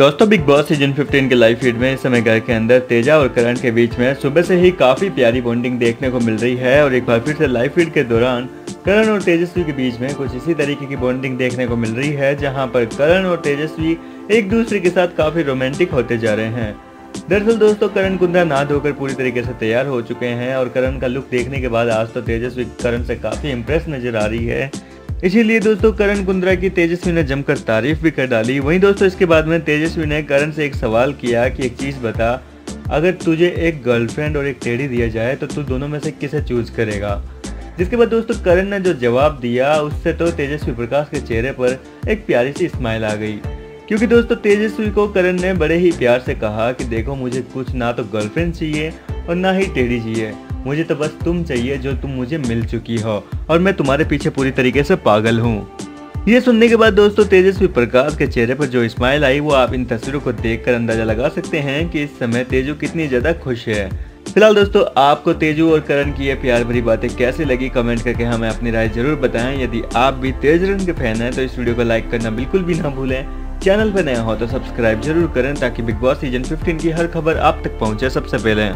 दोस्तों big boss season 15 के live feed में, इस समय घर के अंदर तेजा और करण के बीच में सुबह से ही काफ़ी प्यारी बॉन्डिंग देखने को मिल रही है और एक बार फिर से लाइव फ़ीड के दौरान करण और तेजस्वी के बीच में कुछ इसी तरीके की बॉन्डिंग देखने को मिल रही है, जहाँ पर करण और तेजस्वी एक दूसरे के साथ काफ़ी रोमांटिक होते जा रहे हैं। दरअसल दोस्तों, करण कुंद्रा ना धोकर पूरी तरीके से तैयार हो चुके हैं और करण का लुक देखने के बाद आज तो तेजस्वी करण से काफ़ी इम्प्रेस नज़र आ रही है। इसीलिए दोस्तों, करण कुंद्रा की तेजस्वी ने जमकर तारीफ़ भी कर डाली। वहीं दोस्तों, इसके बाद में तेजस्वी ने करण से एक सवाल किया कि एक चीज़ बता, अगर तुझे एक गर्लफ्रेंड और एक टेढ़ी दिया जाए तो तू दोनों में से किसे चूज़ करेगा? जिसके बाद दोस्तों, करण ने जो जवाब दिया, उससे तो तेजस्वी प्रकाश के चेहरे पर एक प्यारी सी स्माइल आ गई। क्योंकि दोस्तों, तेजस्वी को करण ने बड़े ही प्यार से कहा कि देखो, मुझे कुछ ना तो गर्लफ्रेंड चाहिए और ना ही टेढ़ी चाहिए। मुझे तो बस तुम चाहिए जो तुम मुझे मिल चुकी हो, और मैं तुम्हारे पीछे पूरी तरीके से पागल हूँ। ये सुनने के बाद दोस्तों तेजस्वी प्रकाश के चेहरे पर जो स्माइल आई, वो आप इन तस्वीरों को देखकर अंदाज़ा लगा सकते हैं कि इस समय तेजू कितनी ज़्यादा खुश है। फ़िलहाल दोस्तों, आपको तेजू और करण की ये प्यार भरी बातें कैसी लगी कमेंट करके हमें अपनी राय ज़रूर बताएँ। यदि आप भी तेज रन के फ़ैन हैं तो इस वीडियो को लाइक करना बिल्कुल भी ना भूलें। चैनल पर नया हो तो सब्सक्राइब ज़रूर करें, ताकि बिग बॉस सीज़न 15 की हर खबर आप तक पहुँचे सबसे पहले।